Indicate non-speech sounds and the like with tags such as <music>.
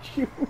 急 <laughs> に